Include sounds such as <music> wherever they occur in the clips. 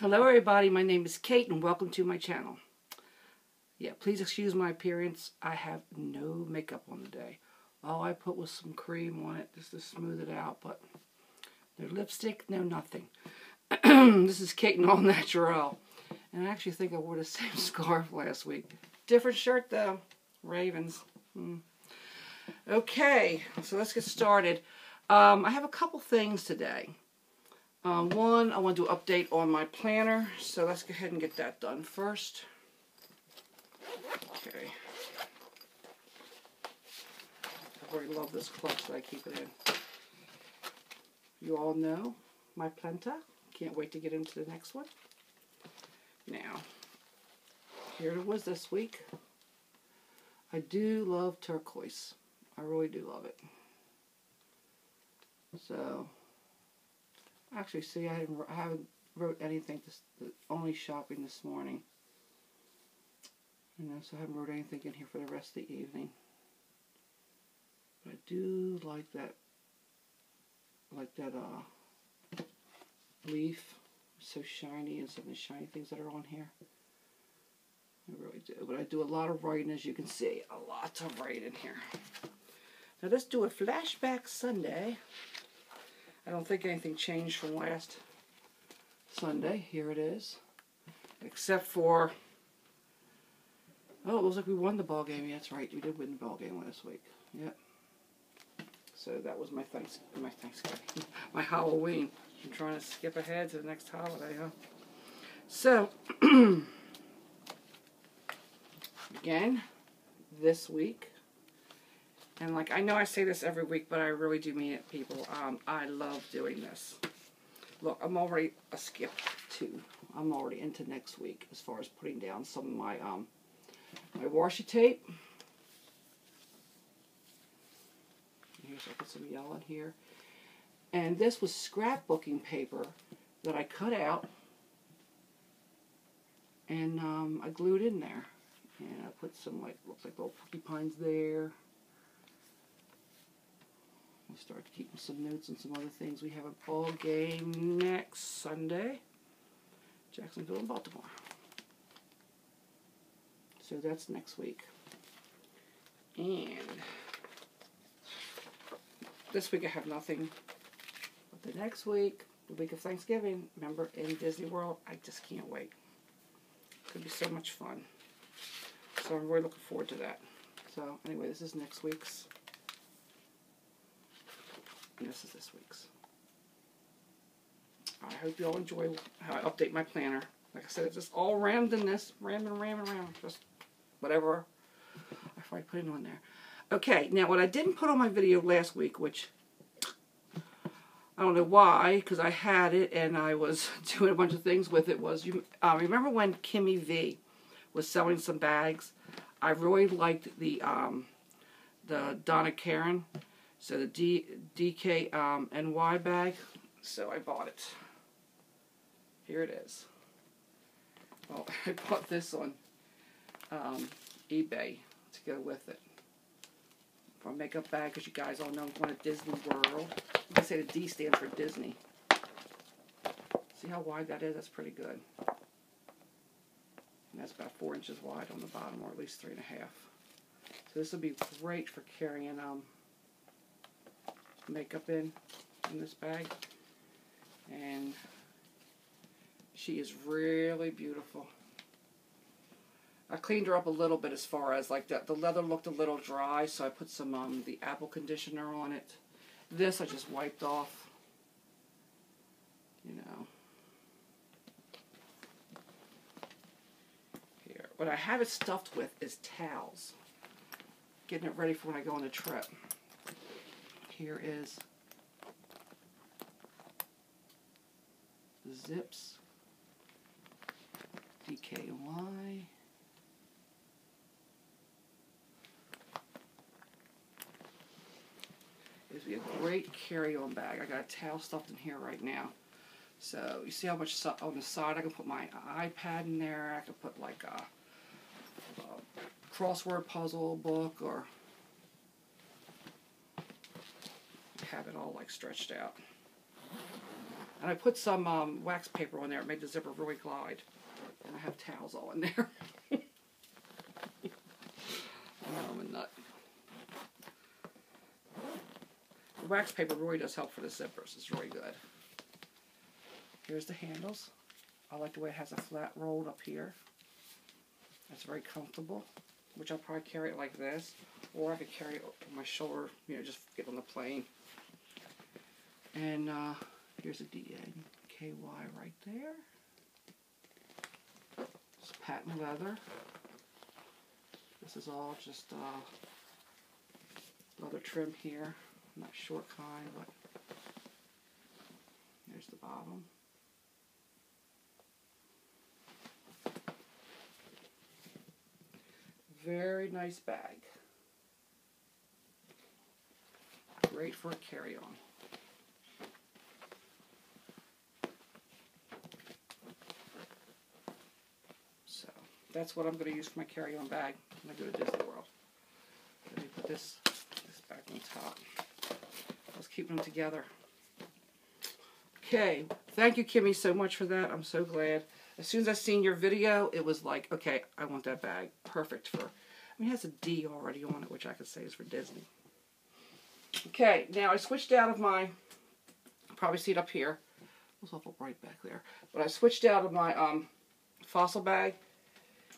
Hello everybody, my name is Kate and welcome to my channel. Yeah, please excuse my appearance. I have no makeup on today. All I put was some cream on it just to smooth it out, but no lipstick, no nothing. <clears throat> this is Kate and All Natural. And I actually think I wore the <laughs> same scarf last week. Different shirt though. Ravens. Hmm. Okay, so let's get started. Um, I have a couple things today. Um, one, I want to do update on my planner, so let's go ahead and get that done first. Okay. I already love this clutch that I keep it in. You all know my planta. Can't wait to get into the next one. Now, here it was this week. I do love turquoise. I really do love it. So, Actually, see, I haven't, I haven't wrote anything, this, only shopping this morning. You know, so I haven't wrote anything in here for the rest of the evening. But I do like that, like that, uh, leaf. It's so shiny and some of the shiny things that are on here. I really do. But I do a lot of writing, as you can see. A lot of writing here. Now let's do a flashback Sunday. I don't think anything changed from last Sunday. Here it is. Except for, oh, it looks like we won the ball game. Yeah, that's right. We did win the ball game last week. Yep. So that was my thanks my Thanksgiving, <laughs> my Halloween. I'm trying to skip ahead to the next holiday, huh? So, <clears throat> again, this week, and like, I know I say this every week, but I really do mean it, people. Um, I love doing this. Look, I'm already a skip two. I'm already into next week as far as putting down some of my um my washi tape. Here's I put some yellow in here. And this was scrapbooking paper that I cut out and um, I glued in there. And I put some like looks like little porcupines there. We'll start keeping some notes and some other things. We have a ball game next Sunday. Jacksonville and Baltimore. So that's next week. And this week I have nothing. But the next week, the week of Thanksgiving, remember in Disney World, I just can't wait. It's going to be so much fun. So I'm really looking forward to that. So anyway, this is next week's and this is this week's. I hope you all enjoy how I update my planner. Like I said, it's just all randomness, random, random, random, just whatever I find putting on there. Okay, now what I didn't put on my video last week, which I don't know why, because I had it and I was <laughs> doing a bunch of things with it, was, you uh, remember when Kimmy V was selling some bags? I really liked the, um, the Donna Karan so the D, DK um, NY bag, so I bought it. Here it is. Well, <laughs> I bought this on um, eBay to go with it. For a makeup bag, because you guys all know I'm going to Disney World. I say the D stands for Disney. See how wide that is? That's pretty good. And that's about four inches wide on the bottom, or at least three and a half. So this would be great for carrying um, makeup in, in this bag. And she is really beautiful. I cleaned her up a little bit as far as like that. The leather looked a little dry, so I put some um, the apple conditioner on it. This I just wiped off. You know. Here. What I have it stuffed with is towels. Getting it ready for when I go on a trip here is zips, DKY. Would be a great carry-on bag. I got a towel stuffed in here right now. So you see how much on the side I can put my iPad in there. I can put like a, a crossword puzzle book or have it all like stretched out. And I put some um, wax paper on there. It made the zipper really glide. And I have towels all in there. <laughs> I'm a nut. The wax paper really does help for the zippers. It's really good. Here's the handles. I like the way it has a flat rolled up here. That's very comfortable, which I'll probably carry it like this, or I could carry it on my shoulder, you know, just get on the plane. And uh, here's a DNKY right there. It's patent leather. This is all just uh, leather trim here. Not short kind, but there's the bottom. Very nice bag. Great for a carry-on. So that's what I'm going to use for my carry-on bag when I go to Disney World. Let me put this this back on top. Let's keep them together. Okay, thank you, Kimmy, so much for that. I'm so glad. As soon as I seen your video, it was like, okay, I want that bag. Perfect for, I mean, it has a D already on it, which I could say is for Disney. Okay, now I switched out of my, probably see it up here. It was awful bright back there. But I switched out of my um, fossil bag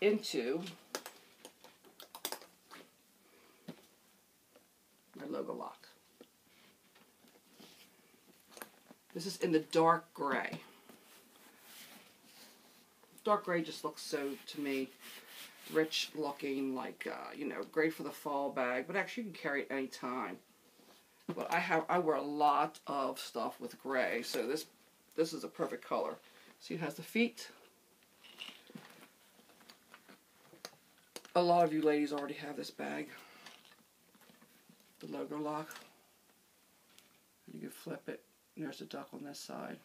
into my logo lock. This is in the dark gray. Dark gray just looks so, to me, rich looking, like, uh, you know, great for the fall bag, but actually you can carry it any time. But I have, I wear a lot of stuff with gray, so this, this is a perfect color. See, it has the feet. A lot of you ladies already have this bag. The logo lock. You can flip it there's a duck on this side.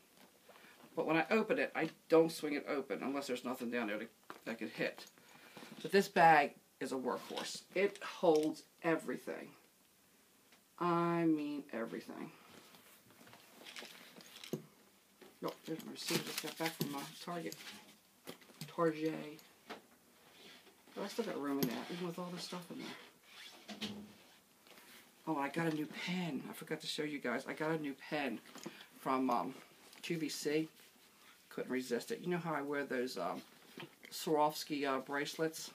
But when I open it, I don't swing it open unless there's nothing down there to, that could hit. But this bag is a workhorse. It holds everything. I mean everything. Oh, there's my receipt. Just got back from my Target. Target. But I still got room in that, even with all this stuff in there. Oh, I got a new pen. I forgot to show you guys. I got a new pen from um, QVC. Couldn't resist it. You know how I wear those um, Swarovski uh, bracelets?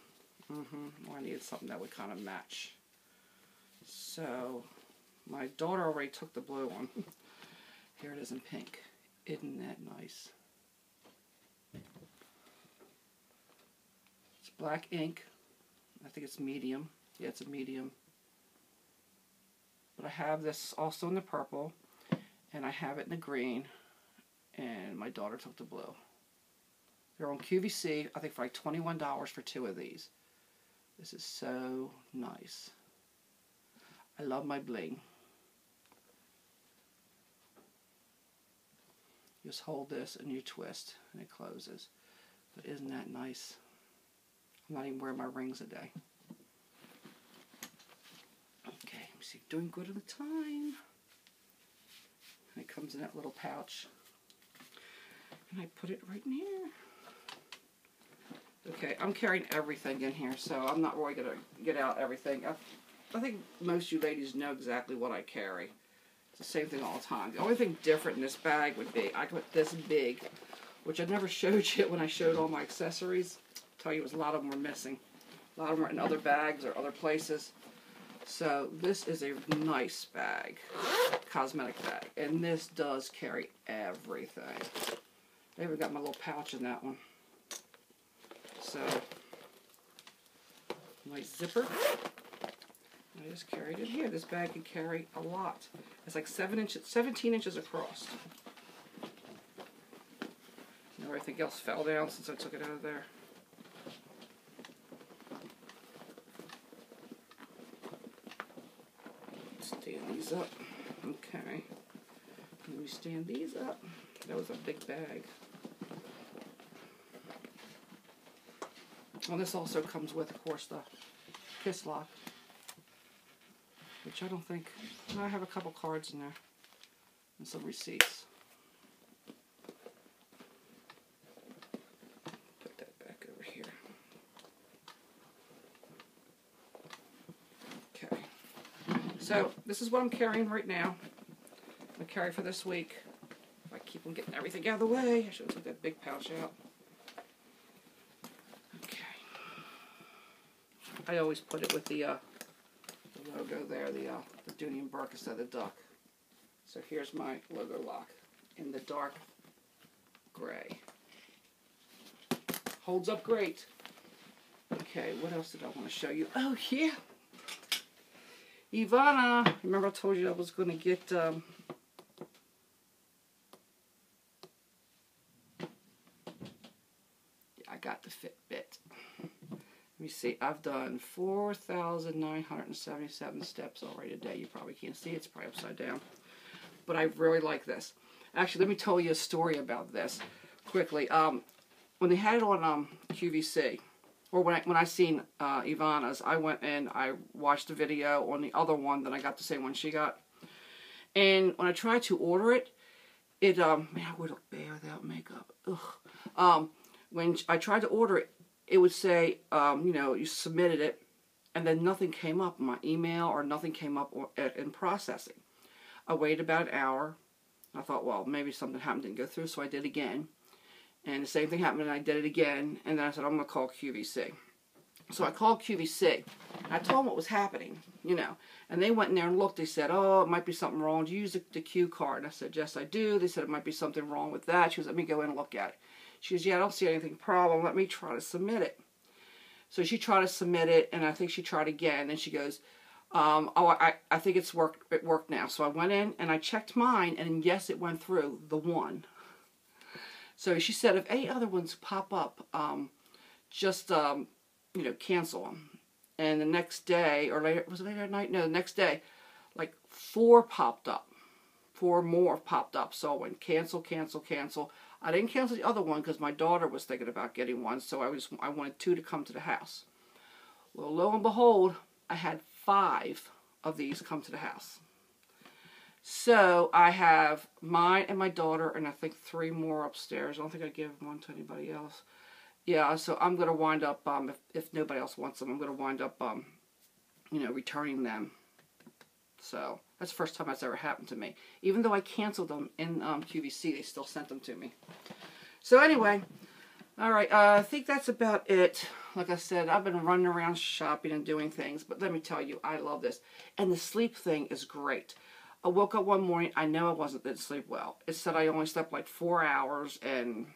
Mm-hmm. Well, I needed something that would kind of match. So, my daughter already took the blue one. <laughs> Here it is in pink. Isn't that nice? Black ink. I think it's medium. Yeah, it's a medium. But I have this also in the purple, and I have it in the green, and my daughter took the blue. They're on QVC, I think for like $21 for two of these. This is so nice. I love my bling. Just hold this and you twist and it closes. But isn't that nice? I'm not even wearing my rings a day see, doing good at the time. And it comes in that little pouch. And I put it right in here. Okay, I'm carrying everything in here, so I'm not really going to get out everything. I, I think most you ladies know exactly what I carry. It's the same thing all the time. The only thing different in this bag would be I put this big, which I never <laughs> showed you when I showed all my accessories. Tell you, was a lot of them were missing. A lot of them were in other bags or other places. So this is a nice bag, cosmetic bag, and this does carry everything. I even got my little pouch in that one. So, nice zipper. I just carried it here. This bag can carry a lot. It's like seven inches, 17 inches across. everything else fell down since I took it out of there. these up. Okay. Let me stand these up. That was a big bag. Well, this also comes with, of course, the kiss lock. Which I don't think... I have a couple cards in there. And some receipts. So this is what I'm carrying right now. I'm gonna carry for this week. If I keep on getting everything out of the way, I should take that big pouch out. Okay. I always put it with the, uh, the logo there, the uh, the Dooney and Bourke instead of the duck. So here's my logo lock in the dark gray. Holds up great. Okay, what else did I want to show you? Oh, yeah. Ivana, remember I told you I was going to get um, I got the Fitbit. Let me see. I've done 4,977 steps already today. You probably can't see. It's probably upside down. But I really like this. Actually, let me tell you a story about this quickly. Um, when they had it on um, QVC, or when I, when I seen uh, Ivana's, I went and I watched the video on the other one that I got the same one she got. And when I tried to order it, it, um, man, I would look bad without makeup. Ugh. Um, when I tried to order it, it would say, um, you know, you submitted it, and then nothing came up in my email or nothing came up in processing. I waited about an hour. I thought, well, maybe something happened, didn't go through, so I did again. And the same thing happened, and I did it again. And then I said, I'm going to call QVC. So I called QVC. I told them what was happening, you know. And they went in there and looked. They said, oh, it might be something wrong. Do you use the, the Q card? And I said, yes, I do. They said, it might be something wrong with that. She goes, let me go in and look at it. She goes, yeah, I don't see anything problem. Let me try to submit it. So she tried to submit it, and I think she tried again. And she goes, um, oh, I, I think it's worked, it worked now. So I went in and I checked mine, and yes, it went through, the one. So she said if any other ones pop up, um, just, um, you know, cancel them. And the next day, or later, was it later at night? No, the next day, like four popped up. Four more popped up. So I went cancel, cancel, cancel. I didn't cancel the other one because my daughter was thinking about getting one, so I was I wanted two to come to the house. Well, lo and behold, I had five of these come to the house. So I have mine and my daughter, and I think three more upstairs. I don't think I give one to anybody else. Yeah, so I'm going to wind up, um, if, if nobody else wants them, I'm going to wind up, um, you know, returning them. So that's the first time that's ever happened to me. Even though I canceled them in um, QVC, they still sent them to me. So anyway, all right, uh, I think that's about it. Like I said, I've been running around shopping and doing things, but let me tell you, I love this. And the sleep thing is great. I woke up one morning, I know I wasn't didn't sleep well. It said I only slept like four hours and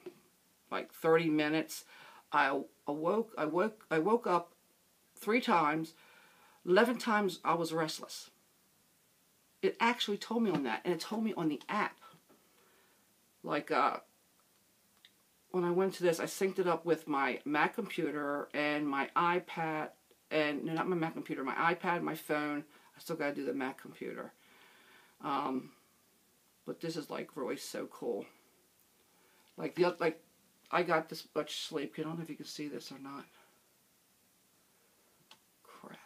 like 30 minutes. I awoke, I woke, I woke up three times. 11 times I was restless. It actually told me on that, and it told me on the app. Like, uh, when I went to this, I synced it up with my Mac computer and my iPad, and no, not my Mac computer, my iPad, my phone. I still got to do the Mac computer. Um, but this is like really so cool. Like the like, I got this much sleep. I don't know if you can see this or not. Crap.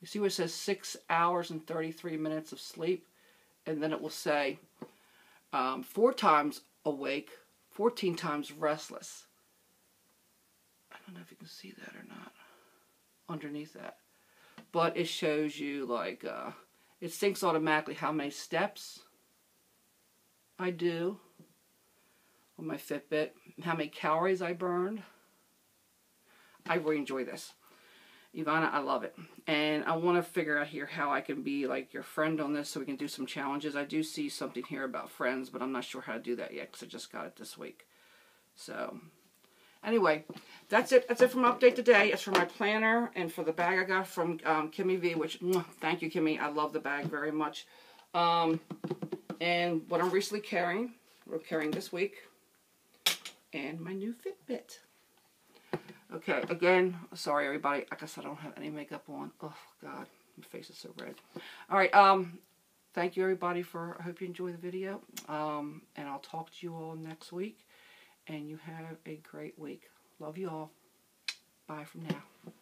You see what it says? Six hours and thirty-three minutes of sleep, and then it will say um, four times awake, fourteen times restless. I don't know if you can see that or not. Underneath that but it shows you like uh, it syncs automatically how many steps I do on my Fitbit, how many calories I burned. I really enjoy this. Ivana, I love it. And I want to figure out here how I can be like your friend on this so we can do some challenges. I do see something here about friends, but I'm not sure how to do that yet because I just got it this week. So, Anyway, that's it. That's it from Update Today. It's for my planner and for the bag I got from um, Kimmy V, which, thank you, Kimmy. I love the bag very much. Um, and what I'm recently carrying, we're carrying this week, and my new Fitbit. Okay, again, sorry everybody. I guess I don't have any makeup on. Oh, God, my face is so red. All right, um, thank you everybody for, I hope you enjoy the video. Um, and I'll talk to you all next week and you have a great week. Love you all. Bye from now.